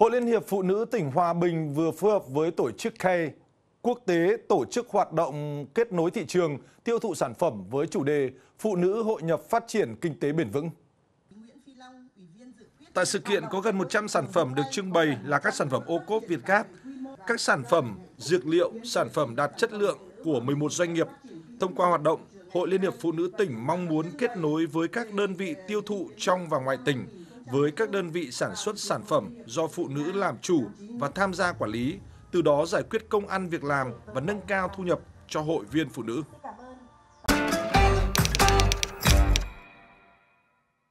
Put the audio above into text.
Hội Liên hiệp Phụ nữ tỉnh Hòa Bình vừa phối hợp với tổ chức K quốc tế tổ chức hoạt động kết nối thị trường, tiêu thụ sản phẩm với chủ đề Phụ nữ hội nhập phát triển kinh tế bền vững. Tại sự kiện có gần 100 sản phẩm được trưng bày là các sản phẩm ô cốp Việt Gáp, các sản phẩm dược liệu, sản phẩm đạt chất lượng của 11 doanh nghiệp. Thông qua hoạt động, Hội Liên hiệp Phụ nữ tỉnh mong muốn kết nối với các đơn vị tiêu thụ trong và ngoài tỉnh, với các đơn vị sản xuất sản phẩm do phụ nữ làm chủ và tham gia quản lý, từ đó giải quyết công ăn việc làm và nâng cao thu nhập cho hội viên phụ nữ.